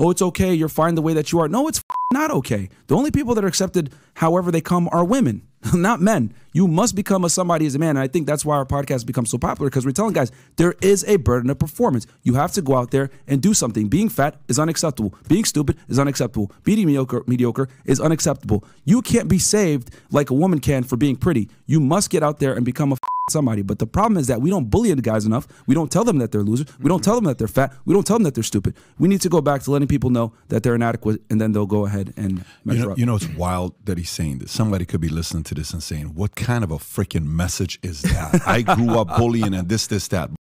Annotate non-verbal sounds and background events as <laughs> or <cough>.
oh, it's okay, you're fine the way that you are. No, it's not okay. The only people that are accepted however they come are women, <laughs> not men. You must become a somebody as a man. And I think that's why our podcast becomes so popular because we're telling guys there is a burden of performance. You have to go out there and do something. Being fat is unacceptable. Being stupid is unacceptable. Being mediocre, mediocre is unacceptable. You can't be saved like a woman can for being pretty. You must get out there and become a somebody. But the problem is that we don't bully the guys enough. We don't tell them that they're losers. We don't mm-hmm. tell them that they're fat. We don't tell them that they're stupid. We need to go back to letting people know that they're inadequate, and then they'll go ahead and measure You know, up. you know, it's wild that he's saying this. Somebody could be listening to this and saying, "What kind of a freaking message is that?" I grew up bullying and this, this, that.